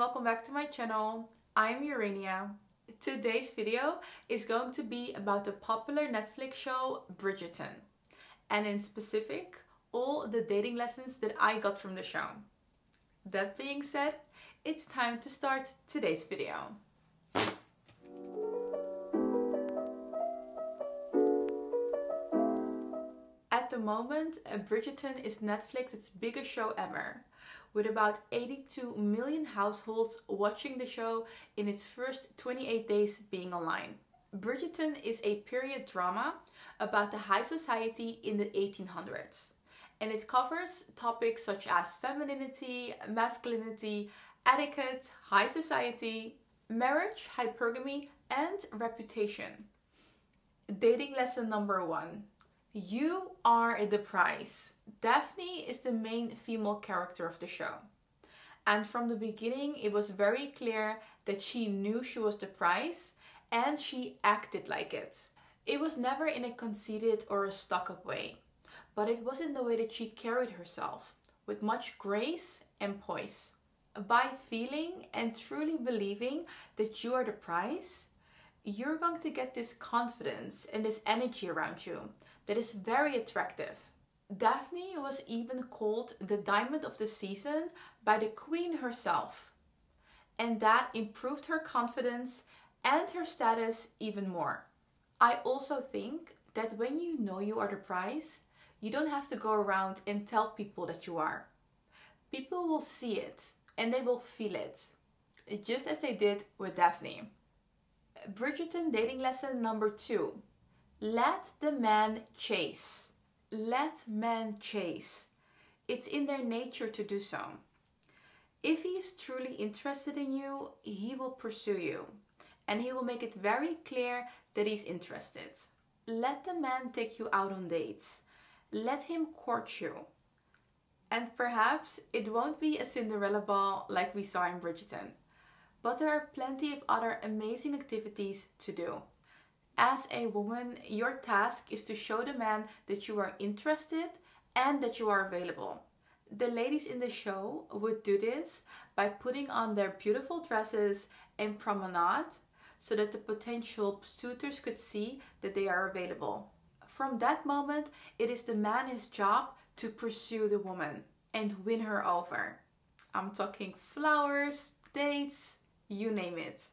welcome back to my channel. I'm Urania. Today's video is going to be about the popular Netflix show Bridgerton and in specific all the dating lessons that I got from the show. That being said, it's time to start today's video. Moment, uh, Bridgerton is Netflix's biggest show ever with about 82 million households watching the show in its first 28 days being online. Bridgerton is a period drama about the high society in the 1800s, and it covers topics such as femininity, masculinity, etiquette, high society, marriage, hypergamy, and reputation. Dating lesson number one you are the prize. Daphne is the main female character of the show. And from the beginning, it was very clear that she knew she was the prize and she acted like it. It was never in a conceited or a stuck up way, but it was in the way that she carried herself with much grace and poise. By feeling and truly believing that you are the prize, you're going to get this confidence and this energy around you that is very attractive. Daphne was even called the diamond of the season by the queen herself. And that improved her confidence and her status even more. I also think that when you know you are the prize, you don't have to go around and tell people that you are. People will see it and they will feel it, just as they did with Daphne. Bridgerton dating lesson number two let the man chase. Let men chase. It's in their nature to do so. If he is truly interested in you, he will pursue you and he will make it very clear that he's interested. Let the man take you out on dates. Let him court you. And perhaps it won't be a Cinderella ball like we saw in Bridgerton, but there are plenty of other amazing activities to do. As a woman, your task is to show the man that you are interested and that you are available. The ladies in the show would do this by putting on their beautiful dresses and promenade so that the potential suitors could see that they are available. From that moment, it is the man's job to pursue the woman and win her over. I'm talking flowers, dates, you name it.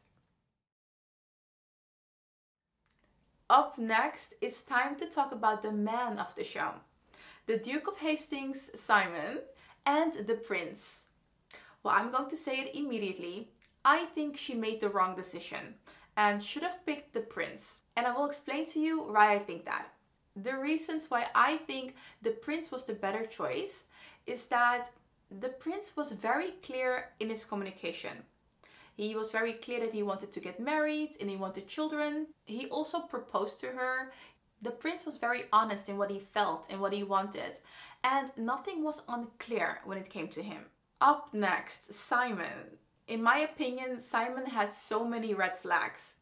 Up next, it's time to talk about the man of the show the Duke of Hastings, Simon, and the Prince. Well, I'm going to say it immediately. I think she made the wrong decision and should have picked the Prince. And I will explain to you why I think that. The reasons why I think the Prince was the better choice is that the Prince was very clear in his communication. He was very clear that he wanted to get married and he wanted children. He also proposed to her. The prince was very honest in what he felt and what he wanted, and nothing was unclear when it came to him. Up next, Simon. In my opinion, Simon had so many red flags.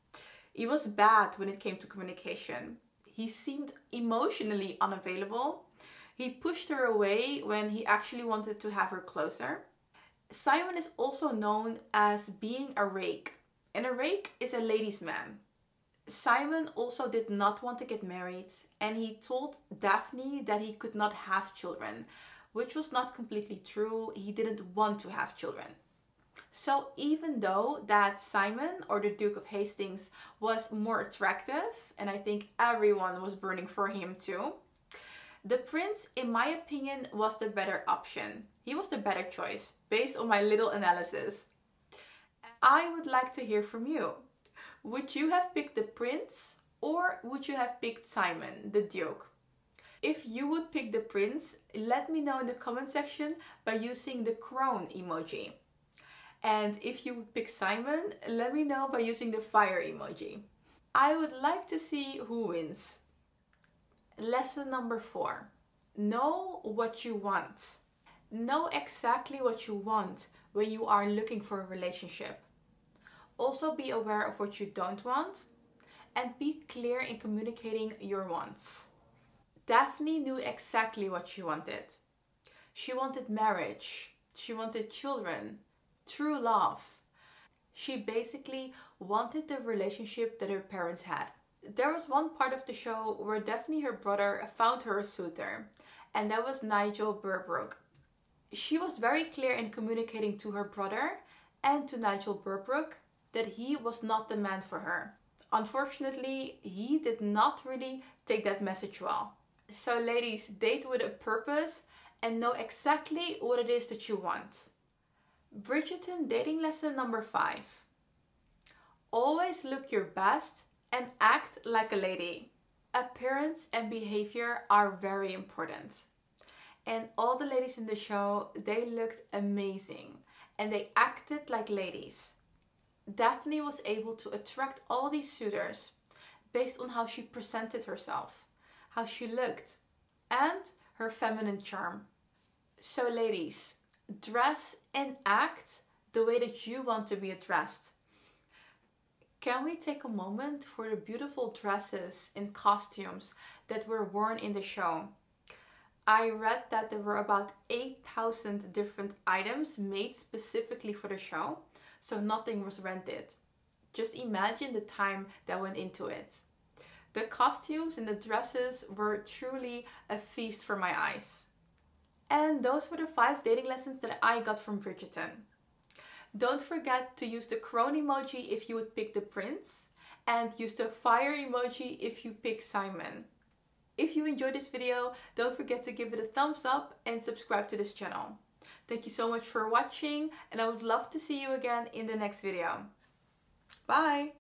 He was bad when it came to communication. He seemed emotionally unavailable. He pushed her away when he actually wanted to have her closer. Simon is also known as being a rake, and a rake is a ladies' man. Simon also did not want to get married, and he told Daphne that he could not have children, which was not completely true. He didn't want to have children. So even though that Simon or the Duke of Hastings was more attractive, and I think everyone was burning for him too, the prince, in my opinion, was the better option. He was the better choice based on my little analysis. I would like to hear from you. Would you have picked the prince or would you have picked Simon, the duke? If you would pick the prince, let me know in the comment section by using the crown emoji. And if you would pick Simon, let me know by using the fire emoji. I would like to see who wins. Lesson number four know what you want. Know exactly what you want when you are looking for a relationship. Also, be aware of what you don't want and be clear in communicating your wants. Daphne knew exactly what she wanted. She wanted marriage, she wanted children, true love. She basically wanted the relationship that her parents had. There was one part of the show where Daphne, her brother, found her a suitor, and that was Nigel Berbrooke. She was very clear in communicating to her brother and to Nigel Berbrooke that he was not the man for her. Unfortunately, he did not really take that message well. So, ladies, date with a purpose and know exactly what it is that you want. Bridgerton dating lesson number five always look your best and act like a lady. Appearance and behavior are very important. And all the ladies in the show, they looked amazing and they acted like ladies. Daphne was able to attract all these suitors based on how she presented herself, how she looked, and her feminine charm. So, ladies, dress and act the way that you want to be addressed. Can we take a moment for the beautiful dresses and costumes that were worn in the show? I read that there were about 8,000 different items made specifically for the show, so nothing was rented. Just imagine the time that went into it. The costumes and the dresses were truly a feast for my eyes. And those were the five dating lessons that I got from Bridgerton. Don't forget to use the crone emoji if you would pick the prince and use the fire emoji if you pick Simon. If you enjoyed this video, don't forget to give it a thumbs up and subscribe to this channel. Thank you so much for watching and I would love to see you again in the next video. Bye!